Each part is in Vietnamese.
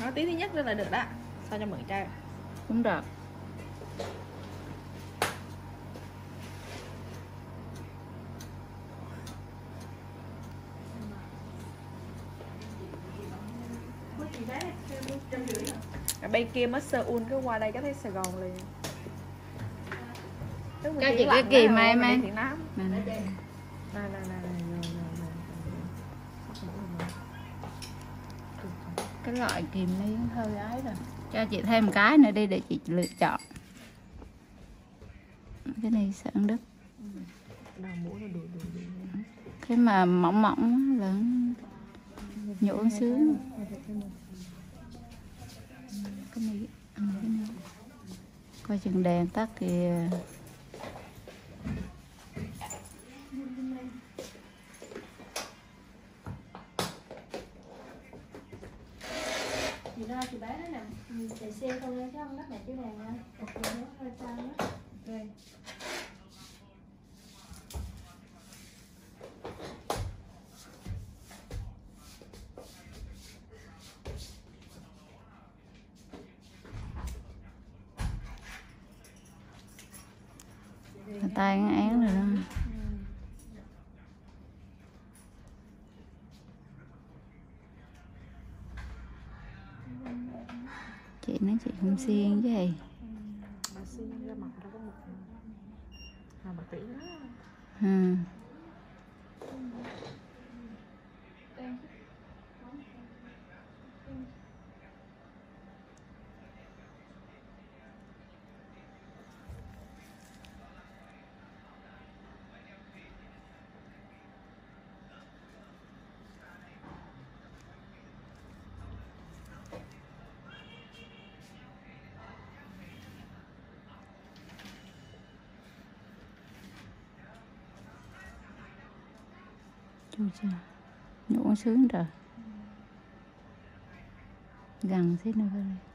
nó tí thứ nhất rất là được đó. Sao cho mượn trai? Cũng được ở bên kia mất Seoul cứ qua đây có thấy Sài Gòn liền. Chỉ chị cái mình đi ơi. Thiện Nam Nè, nè. này này này này rồi, rồi, rồi, rồi. Bắt mũi rồi mà. Được rồi cái loại kìm này hơi ấy rồi. Cho chị thêm một cái nữa đi để chị lựa chọn. Cái này sẵn ăn đứt. Cái mà mỏng mỏng lớn là nhổ sướng coi chừng đèn tắt kìa thì ra thì bé nó nằm chạy xe không lên chứ không lắp đặt cái đèn nha một cái nó hơi cao đó ok. Tay án án rồi đó. Chị không xiên chứ gì xin ra mặt đâu có một bà tỷ đó trời trời. Chưa sướng rồi Gần xíu nữa đây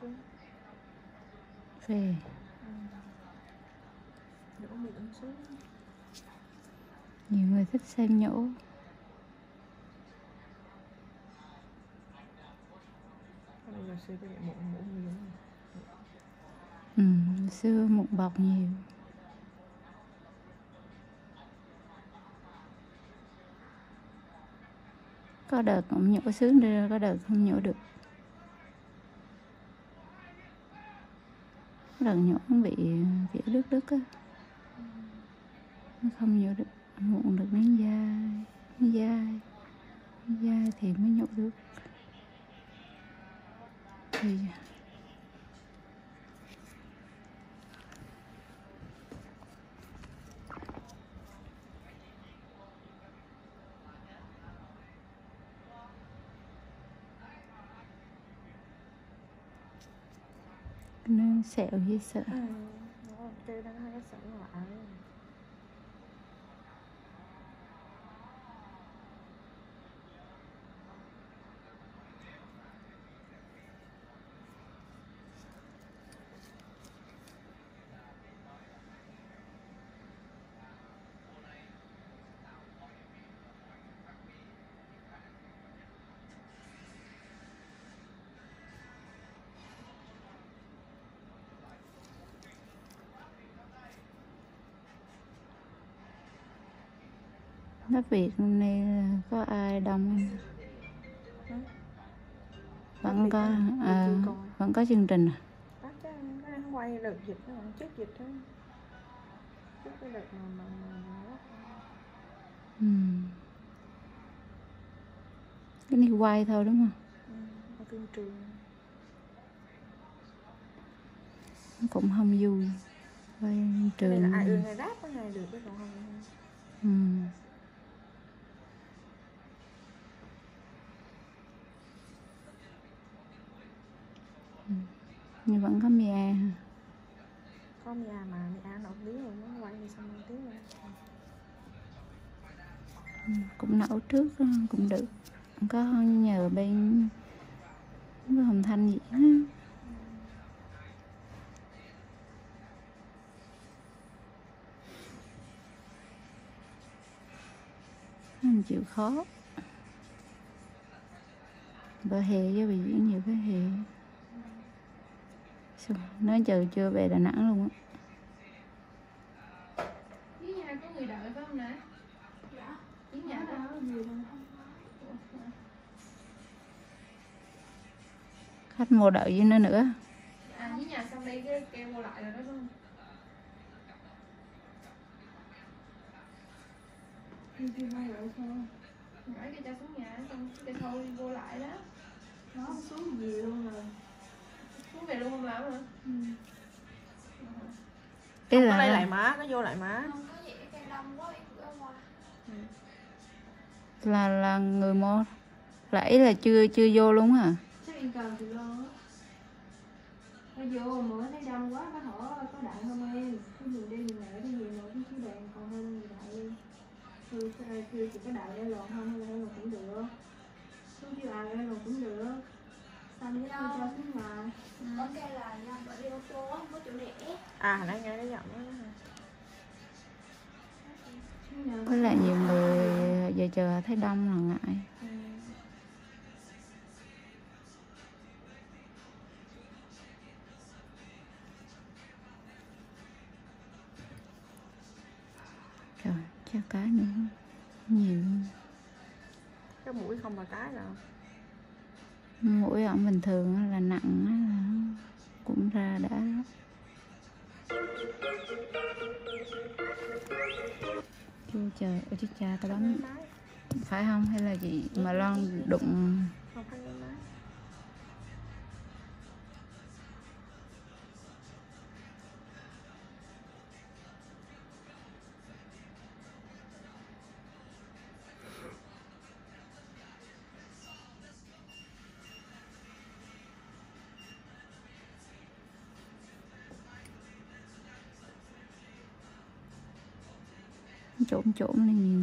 xuống. Miệng xuống. Nhiều người thích xem giờ xưa mụn mụn nhiều ừ, Xưa mụn bọc nhiều. Có đợt cũng nhổ sướng đi Có đợt không nhổ được Có nhỏ nhổ bị kiểu đứt đứt á. Nó không nhổ được muộn được miếng da Miếng dai Miếng dai thì mới nhổ được thì nó sẹo dễ sợ. Ừ đúng đang hơi sợ ngoại lại lớp Việt hôm nay có ai đông không? vẫn có à, vẫn có chương trình à? quay đợt dịch nó còn chết dịch đó trước cái đợt mà mà mà ừ. cái này quay thôi đúng không ừ, tuyên truyền nó cũng không vui quay này trường là ai ưa ngay rap cái này được cái còn không. Ừ. nhưng vẫn có mia ha. có mia mà mia nổi tiếng rồi nó quay đi xong nổi tiếng rồi. Ừ, cũng nấu trước á, cũng được. Có nhờ bên bên hồng thanh gì á anh chịu khó. Bữa hè với bị diễn nhiều cái hè nói chờ chưa về Đà Nẵng luôn á? Dưới nhà có người đợi phải không nè? Dạ. Khách mua đợi với nó nữa. À dưới nhà xong đây cái kêu mua lại rồi đó đúng không? đi mai lại sao Nói cái cho xuống nhà xong cái thôi vô lại đó. Nó xuống gì luôn rồi Về luôn không làm hả? cái nó là đây lại má nó vô lại má. Không có gì cái đông quá em gửi qua là là người mua là ý là chưa chưa vô luôn hả? Chắc em cần thì lo. Nó vô mà thấy đông quá nó hỏi có đại không em? Cái gì đi người mẹ cái gì mà cái chú đèn còn hơn người đại Thư thư chỉ có đại đây lộn không? Hay là cũng được. Kêu ai đây lộn cũng được Cái thư cho xuống ngoài Ok là nhà bởi đi ô tô á, không có chỗ để à nãy nghe cái giọng đó. Với lại nhiều người giờ chờ thấy đông là ngại. Ừ. trời cho cái nữa. Nhiều. Cái mũi không mà cái nào mũi ổng bình thường là nặng là cũng ra đã. Chú trời ôi chứ cha tao bấm. Phải không? Hay là gì? Mà lon đụng trộn trộn trộm trộm lên nhiều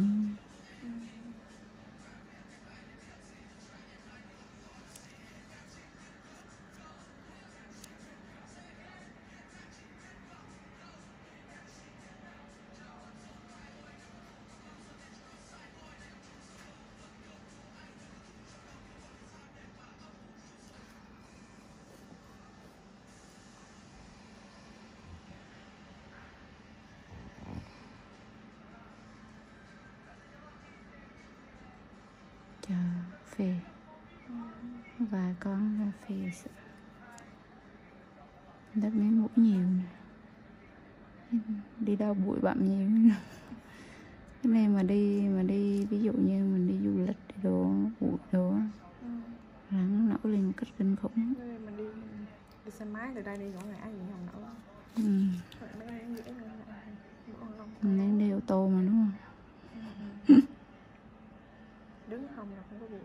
phê và con phê đất mấy mũi nhiều đi đâu bụi bặm nhiều cái này mà đi mà đi ví dụ như mình đi du lịch đi đồ bụi đồ ừ. nó nổi lên một cách kinh khủng. Mình đi đi xe máy từ đây đi chỗ này ai gì không nổi. Ừ. Nên đi ô tô mà đúng không? Đứng không là không có buồn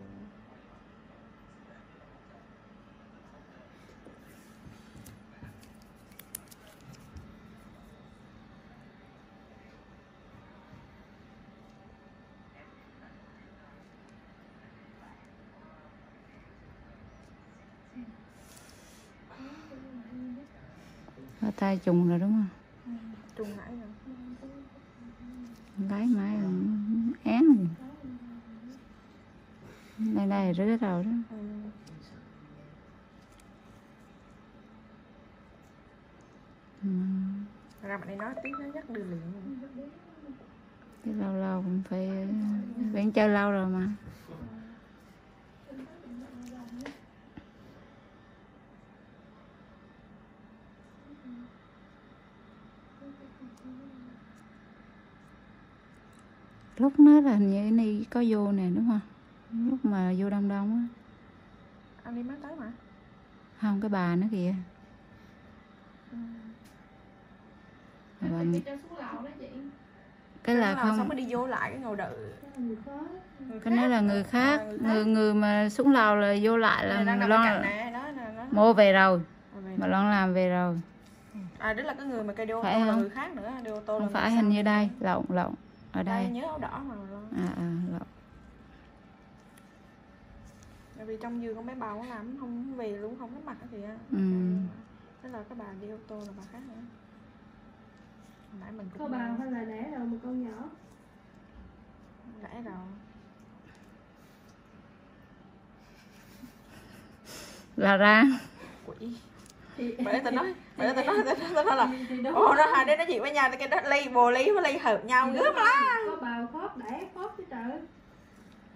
Ở tay trùng rồi đúng không? Trung nãy rồi. Gái mãi rồi án rồi. Đây đây rứa rồi đó. Ừ. ừ. ra nói tiếng nó rất đưa liền. Cái lâu lâu cũng phải vẫn chơi lâu rồi mà lúc nó là hình như này có vô nè đúng không? Lúc mà vô đông đông á. Anh đi má tới mà. Không cái bà nó kìa. Ừ. bà, cái là Xong không mới đi vô lại cái ngồi đợi. Cái người người nói là người khác. À, người người mà xuống lầu là vô lại là nằm bên lo. cạnh nè đó nè đó mua về rồi. Mà lon làm về rồi. À đó là cái người mà cây đi ô Phải tô là người khác nữa đi ô tô không người phải hình như đây. Lộn lộn ở đây đây. nhớ áo đỏ mà à à lộn tại vì trong giường con bé bầu nó làm không về luôn không có mặt á kìa Ừ. thế là cái bà đi ô tô là bà khác nữa. Hồi nãy mình cũng Có bào hay là đẻ rồi một con nhỏ? Lẽ rồi. Là ra. Quỷ. Thì bởi tao nói bởi tao nói tao nói, là ồ nó hai đứa nói chuyện với nhau cái đó ly bồ lý với ly hợp nhau gớm lắm. Có bào khóc đẻ khóc chứ trời.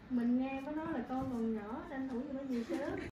Mình nghe có nói là con còn nhỏ tranh thủ cho nó nhiều sớm